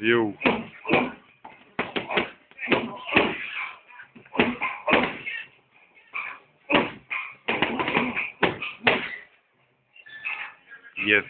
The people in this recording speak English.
Jo. Yes.